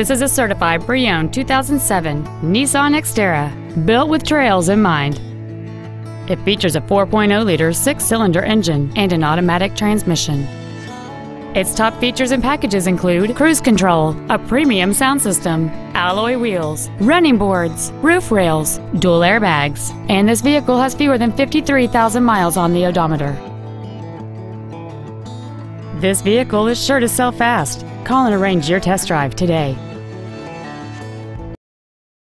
This is a certified pre-owned 2007 Nissan Xterra, built with trails in mind. It features a 4.0-liter six-cylinder engine and an automatic transmission. Its top features and packages include cruise control, a premium sound system, alloy wheels, running boards, roof rails, dual airbags, and this vehicle has fewer than 53,000 miles on the odometer. This vehicle is sure to sell fast. Call and arrange your test drive today.